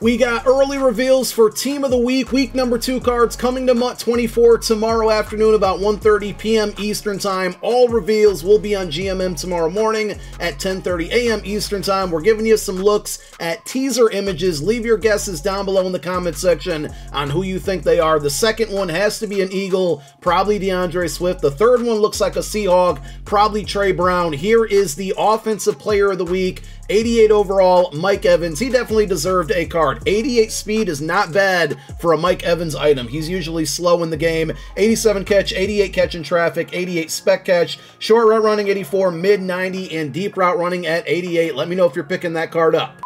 We got early reveals for Team of the Week, week number two cards coming to MUT 24 tomorrow afternoon about 1.30 p.m. Eastern Time. All reveals will be on GMM tomorrow morning at 10.30 a.m. Eastern Time. We're giving you some looks at teaser images. Leave your guesses down below in the comment section on who you think they are. The second one has to be an Eagle, probably D'Andre Swift. The third one looks like a Seahawk, probably Tre Brown. Here is the Offensive Player of the Week. 88 overall, Mike Evans. He definitely deserved a card. 88 speed is not bad for a Mike Evans item. He's usually slow in the game. 87 catch, 88 catch in traffic, 88 spec catch, short route running 84, mid 90, and deep route running at 88. Let me know if you're picking that card up.